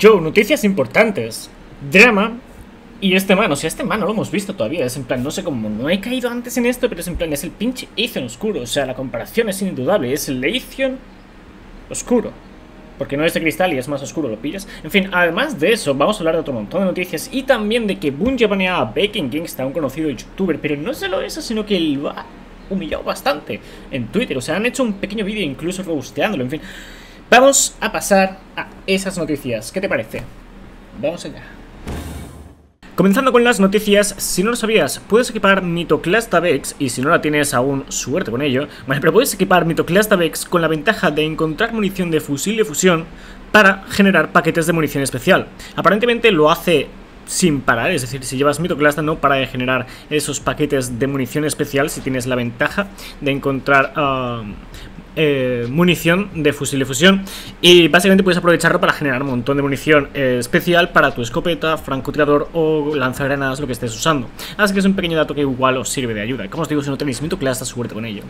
Joe, noticias importantes. Drama. Y este man, o sea, este man no lo hemos visto todavía. Es en plan, no sé cómo, no he caído antes en esto, pero es en plan, es el pinche Aethion oscuro. O sea, la comparación es indudable. Es el Aethion oscuro. Porque no es de cristal y es más oscuro, ¿lo pillas? En fin, además de eso, vamos a hablar de otro montón de noticias y también de que Bungie banea a Baking Gangsta, un conocido youtuber, pero no solo eso, sino que lo ha humillado bastante en Twitter. O sea, han hecho un pequeño vídeo incluso robusteándolo, en fin. Vamos a pasar a esas noticias. ¿Qué te parece? Vamos allá. Comenzando con las noticias, si no lo sabías, puedes equipar Mitoclasta Vex, y si no la tienes aún, suerte con ello, vale, pero puedes equipar Mitoclasta Vex con la ventaja de encontrar munición de fusil de fusión para generar paquetes de munición especial. Aparentemente lo hace sin parar, es decir, si llevas mitoclasta no para de generar esos paquetes de munición especial si tienes la ventaja de encontrar uh, eh, munición de fusil de fusión y básicamente puedes aprovecharlo para generar un montón de munición eh, especial para tu escopeta, francotirador o lanzagranadas, lo que estés usando. Así que es un pequeño dato que igual os sirve de ayuda. Como os digo, si no tenéis mitoclasta, suerte con ello.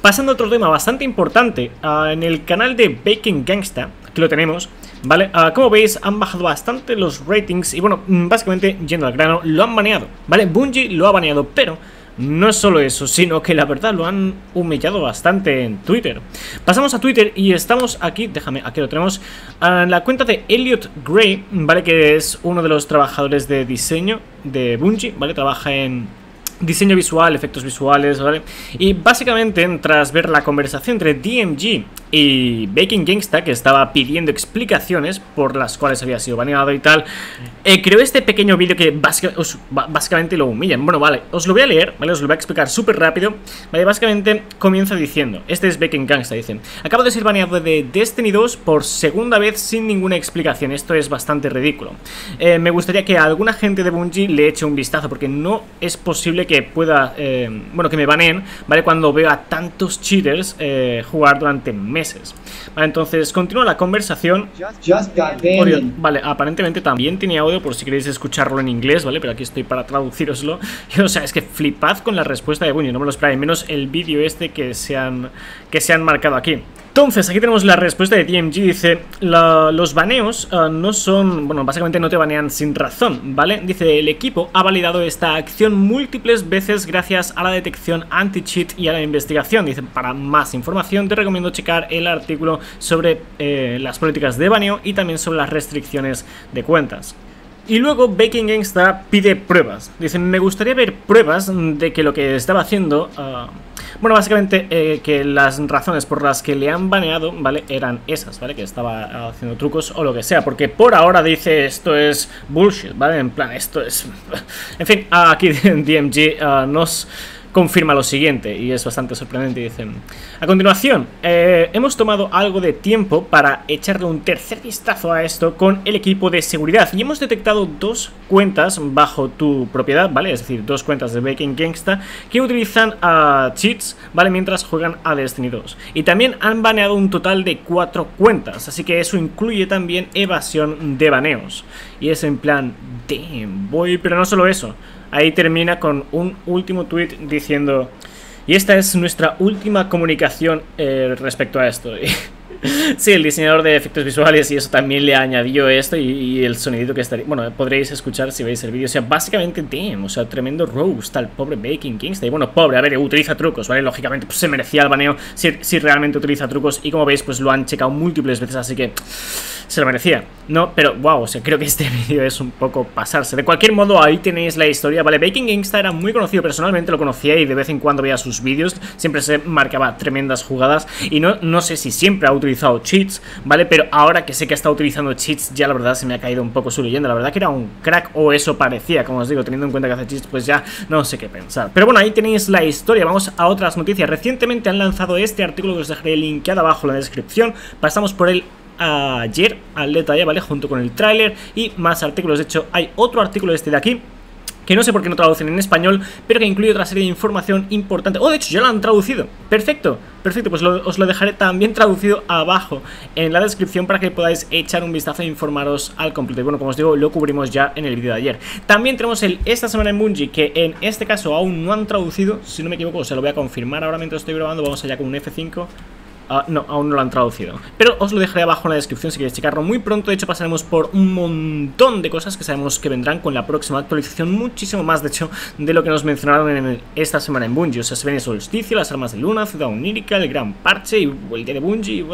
Pasando a otro tema bastante importante, uh, en el canal de Baking Gangsta, que lo tenemos, ¿vale? Uh, como veis, han bajado bastante los ratings y bueno, mm, básicamente, yendo al grano, lo han baneado, ¿vale? Bungie lo ha baneado, pero no es solo eso, sino que la verdad lo han humillado bastante en Twitter. Pasamos a Twitter y estamos aquí, déjame, aquí lo tenemos, en la cuenta de Elliot Gray, ¿vale? Que es uno de los trabajadores de diseño de Bungie, ¿vale? Trabaja en diseño visual, efectos visuales, ¿vale? Y básicamente, tras ver la conversación entre DMG y Baking Gangsta, que estaba pidiendo explicaciones por las cuales había sido baneado y tal, eh, creo este pequeño vídeo que básicamente lo humillan. Bueno, vale, os lo voy a leer, ¿vale? Os lo voy a explicar súper rápido. Vale, básicamente comienza diciendo, este es Baking Gangsta, dicen, acabo de ser baneado de Destiny 2 por segunda vez sin ninguna explicación, esto es bastante ridículo. Eh, me gustaría que alguna gente de Bungie le eche un vistazo, porque no es posible que pueda, eh, bueno, que me baneen, ¿vale? Cuando veo a tantos cheaters eh, jugar durante meses. Vale, entonces continúa la conversación. vale, aparentemente también tiene audio por si queréis escucharlo en inglés, ¿vale? Pero aquí estoy para traduciroslo. o sea, es que flipad con la respuesta de Bungie, no me lo esperáis, menos el vídeo este que se han, que se han marcado aquí. Entonces, aquí tenemos la respuesta de TMG, dice, los baneos uh, no son, bueno, básicamente no te banean sin razón, ¿vale? Dice, el equipo ha validado esta acción múltiples veces gracias a la detección anti-cheat y a la investigación. Dice, para más información te recomiendo checar el artículo sobre eh, las políticas de baneo y también sobre las restricciones de cuentas. Y luego Baking Gangsta pide pruebas. Dice, me gustaría ver pruebas de que lo que estaba haciendo... Uh, bueno, básicamente eh, que las razones por las que le han baneado, ¿vale? Eran esas, ¿vale? Que estaba haciendo trucos o lo que sea. Porque por ahora dice esto es bullshit, ¿vale? En plan, esto es... en fin, aquí en DMG uh, nos confirma lo siguiente y es bastante sorprendente. Dicen, a continuación, eh, hemos tomado algo de tiempo para echarle un tercer vistazo a esto con el equipo de seguridad y hemos detectado dos cuentas bajo tu propiedad, ¿vale? Es decir, dos cuentas de Baking Gangsta que utilizan a cheats, ¿vale? Mientras juegan a Destiny 2. Y también han baneado un total de cuatro cuentas, así que eso incluye también evasión de baneos. Y es en plan, damn, boy, pero no solo eso ahí termina con un último tweet diciendo, y esta es nuestra última comunicación eh, respecto a esto. sí, el diseñador de efectos visuales y eso también le añadió esto y, el sonidito que estaría... Bueno, podréis escuchar si veis el vídeo. O sea, básicamente, damn, o sea, tremendo roast al pobre Baking Kingston. Y bueno, pobre, a ver, utiliza trucos, ¿vale? Lógicamente, pues se merecía el baneo si realmente utiliza trucos. Y como veis, pues lo han checado múltiples veces, así que se lo merecía. No, pero wow, o sea, creo que este vídeo es un poco pasarse. De cualquier modo, ahí tenéis la historia, ¿vale? Baking Gangsta era muy conocido personalmente, lo conocía y de vez en cuando veía sus vídeos. Siempre se marcaba tremendas jugadas y no, no sé si siempre ha utilizado cheats, ¿vale? Pero ahora que sé que está utilizando cheats, ya la verdad se me ha caído un poco su leyenda. La verdad que era un crack o eso parecía, como os digo, teniendo en cuenta que hace cheats, pues ya no sé qué pensar. Pero bueno, ahí tenéis la historia. Vamos a otras noticias. Recientemente han lanzado este artículo que os dejaré linkeado abajo en la descripción. Pasamos por el ayer al detalle, ¿vale? Junto con el tráiler y más artículos. De hecho, hay otro artículo este de aquí que no sé por qué no traducen en español, pero que incluye otra serie de información importante. Oh, de hecho, ya lo han traducido. Perfecto, perfecto, pues os lo dejaré también traducido abajo en la descripción para que podáis echar un vistazo e informaros al completo. Y bueno, como os digo, lo cubrimos ya en el vídeo de ayer. También tenemos el esta semana en Bungie, que en este caso aún no han traducido, si no me equivoco, se lo voy a confirmar ahora mientras estoy grabando. Vamos allá con un F5. Ah, no, aún no lo han traducido. Pero os lo dejaré abajo en la descripción si queréis checarlo muy pronto. De hecho, pasaremos por un montón de cosas que sabemos que vendrán con la próxima actualización. Muchísimo más, de hecho, de lo que nos mencionaron en esta semana en Bungie. O sea, se viene el solsticio, las armas de luna, Ciudad Unírica, el gran parche y el día de Bungie. Y,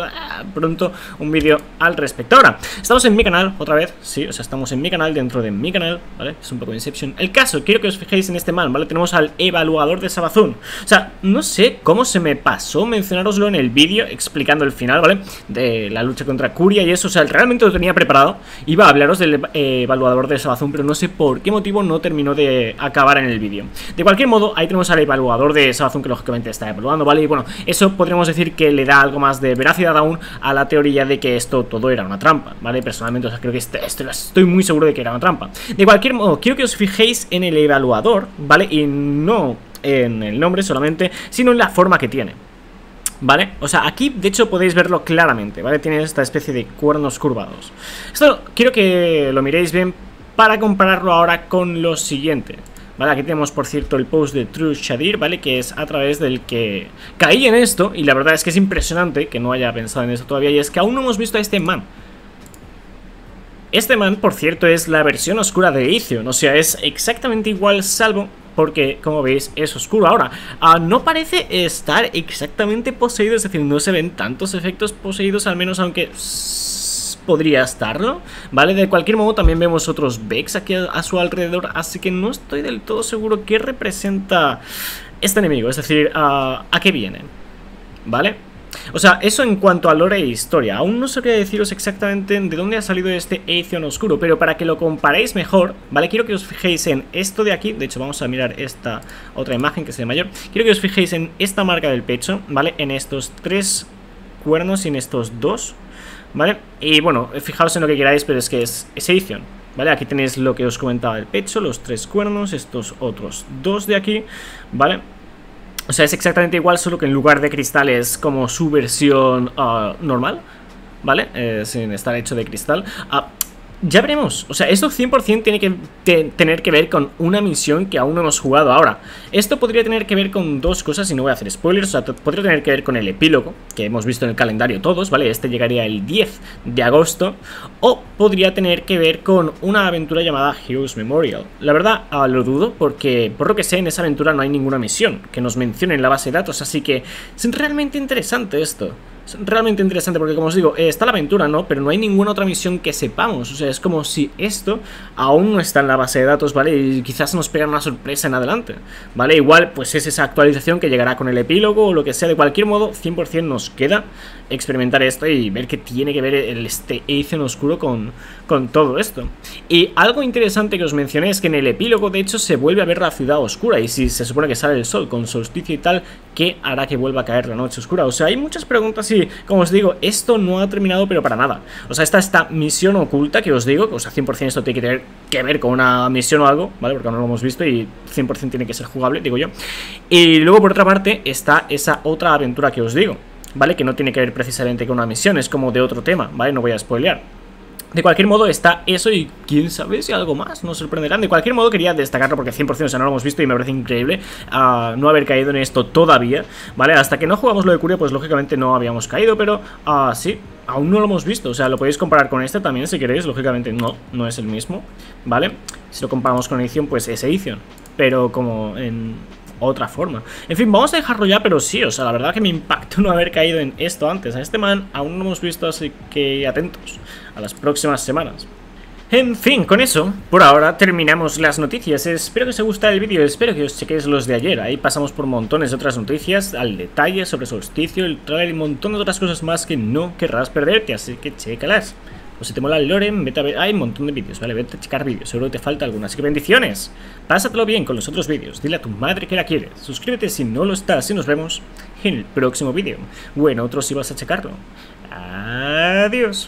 pronto un vídeo al respecto. Ahora, estamos en mi canal otra vez. Sí, o sea, estamos en mi canal, dentro de mi canal, ¿vale? Es un poco Inception. El caso, quiero que os fijéis en este man, ¿vale? Tenemos al evaluador de Sabazun. O sea, no sé cómo se me pasó mencionároslo en el vídeo explicando el final, ¿vale? De la lucha contra Curia y eso, o sea, realmente lo tenía preparado. Iba a hablaros del eh, evaluador de Sabazun, pero no sé por qué motivo no terminó de acabar en el vídeo. De cualquier modo, ahí tenemos al evaluador de Sabazun que lógicamente está evaluando, ¿vale? Y bueno, eso podríamos decir que le da algo más de veracidad aún a la teoría de que esto todo era una trampa, ¿vale? Personalmente, o sea, creo que este, estoy muy seguro de que era una trampa. De cualquier modo, quiero que os fijéis en el evaluador, ¿vale? Y no en el nombre solamente, sino en la forma que tiene. ¿Vale? O sea, aquí de hecho podéis verlo claramente, ¿vale? Tiene esta especie de cuernos curvados Esto quiero que lo miréis bien para compararlo ahora con lo siguiente Vale, aquí tenemos por cierto el post de True Shadir, ¿vale? Que es a través del que caí en esto Y la verdad es que es impresionante que no haya pensado en eso todavía Y es que aún no hemos visto a este man Este man, por cierto, es la versión oscura de Izion O sea, es exactamente igual salvo porque como veis es oscuro. Ahora, ah, no parece estar exactamente poseído, es decir, no se ven tantos efectos poseídos, al menos aunque podría estarlo, ¿vale? De cualquier modo también vemos otros Vex aquí a, su alrededor, así que no estoy del todo seguro qué representa este enemigo, es decir, a qué viene, ¿vale? O sea, eso en cuanto a lore e historia. Aún no sabría deciros exactamente de dónde ha salido este Aethion oscuro, pero para que lo comparéis mejor, ¿vale? Quiero que os fijéis en esto de aquí. De hecho, vamos a mirar esta otra imagen que es de mayor. Quiero que os fijéis en esta marca del pecho, ¿vale? En estos tres cuernos y en estos dos, ¿vale? Y bueno, fijaos en lo que queráis, pero es que es, es ¿Vale? Aquí tenéis lo que os comentaba del pecho, los tres cuernos, estos otros dos de aquí, ¿vale? O sea, es exactamente igual, solo que en lugar de cristal es como su versión ah, normal, ¿vale? Eh, sin estar hecho de cristal. Ah, ya veremos, o sea, esto 100% tiene que tener que ver con una misión que aún no hemos jugado ahora. Esto podría tener que ver con dos cosas y no voy a hacer spoilers, o sea, podría tener que ver con el epílogo Que hemos visto en el calendario todos, ¿vale? Este llegaría el 10 de agosto. O podría tener que ver con una aventura llamada Heroes Memorial. La verdad, ah, lo dudo porque por lo que sé en esa aventura no hay ninguna misión que nos mencione en la base de datos Así que es realmente interesante esto realmente interesante porque, como os digo, eh, está la aventura, ¿no? Pero no hay ninguna otra misión que sepamos. O sea, es como si esto aún no está en la base de datos, ¿vale? Y quizás nos pega una sorpresa en adelante, ¿vale? Igual, pues es esa actualización que llegará con el epílogo o lo que sea. De cualquier modo, 100% nos queda experimentar esto y ver qué tiene que ver el este Aethion oscuro con, con todo esto. Y algo interesante que os mencioné es que en el epílogo, de hecho, se vuelve a ver la ciudad oscura. Y si se supone que sale el sol con solsticio y tal, ¿qué hará que vuelva a caer la noche oscura? O sea, hay muchas preguntas y, como os digo, esto no ha terminado, pero para nada. O sea, esta esta misión oculta que os digo, o sea, 100% esto tiene que tener que ver con una misión o algo, ¿vale? Porque no lo hemos visto y 100% tiene que ser jugable, digo yo. Y luego, por otra parte, está esa otra aventura que os digo. ¿vale? Que no tiene que ver precisamente con una misión, es como de otro tema, ¿vale? No voy a spoilear. De cualquier modo está eso y quién sabe si algo más nos sorprenderán. De cualquier modo quería destacarlo porque 100% o sea, no lo hemos visto y me parece increíble uh, no haber caído en esto todavía, ¿vale? Hasta que no jugamos lo de Curia pues lógicamente no habíamos caído, pero uh, sí, aún no lo hemos visto. O sea, lo podéis comparar con este también si queréis, lógicamente no, no es el mismo, ¿vale? Si lo comparamos con Edición pues es Edición, pero como en otra forma. En fin, vamos a dejarlo ya, pero sí, o sea, la verdad que me impactó no haber caído en esto antes. A este man aún no hemos visto, así que atentos a las próximas semanas. En fin, con eso, por ahora terminamos las noticias. Espero que os haya gustado el vídeo, espero que os chequéis los de ayer. Ahí pasamos por montones de otras noticias, al detalle sobre solsticio, el trailer y un montón de otras cosas más que no querrás perderte, así que chécalas. O si te mola el lore, vete a ver... Hay un montón de vídeos, ¿vale? Vete a checar vídeos, seguro que te falta alguna. Así que bendiciones. Pásatelo bien con los otros vídeos. Dile a tu madre que la quieres. Suscríbete si no lo estás y nos vemos en el próximo vídeo. Bueno, otros si vas a checarlo. Adiós.